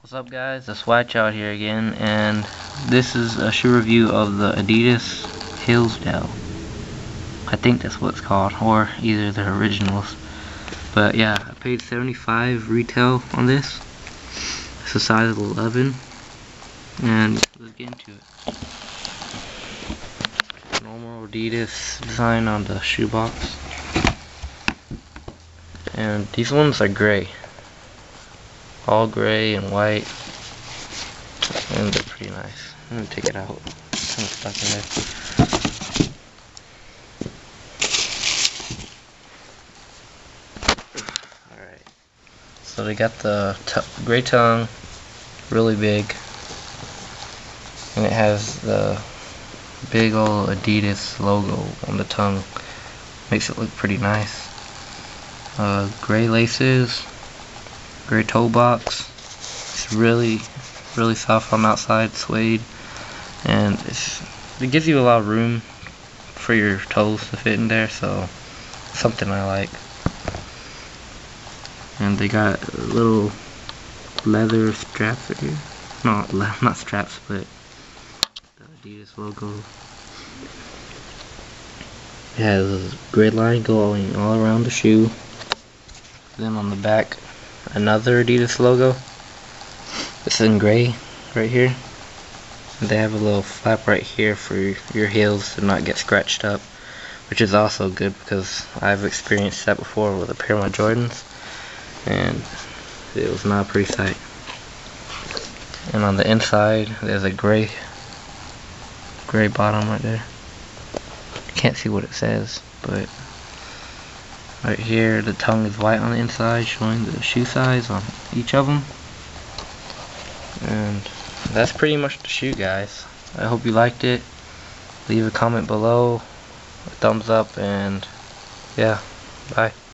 What's up guys, it's Swatch out here again, and this is a shoe review of the Adidas Hillsdale. I think that's what it's called, or either the originals. But yeah, I paid 75 retail on this. It's a size 11, and let's get into it. Normal Adidas design on the shoebox. And these ones are gray all gray and white. And they're pretty nice. I'm gonna take it out. Kind of stuck in there. Alright. So they got the gray tongue really big. And it has the big old Adidas logo on the tongue. Makes it look pretty nice. Uh, gray laces gray toe box. It's really, really soft on the outside, suede, and it gives you a lot of room for your toes to fit in there, so something I like. And they got little leather straps right here. No, not straps, but the Adidas logo. It has a grid line going all around the shoe. Then on the back, another Adidas logo. It's in gray right here. They have a little flap right here for your heels to not get scratched up, which is also good because I've experienced that before with a pair of my Jordans, and it was not pretty sight. And on the inside, there's a gray, gray bottom right there. Can't see what it says, but Right here, the tongue is white on the inside, showing the shoe size on each of them. And that's pretty much the shoe, guys. I hope you liked it. Leave a comment below, a thumbs up, and yeah, bye.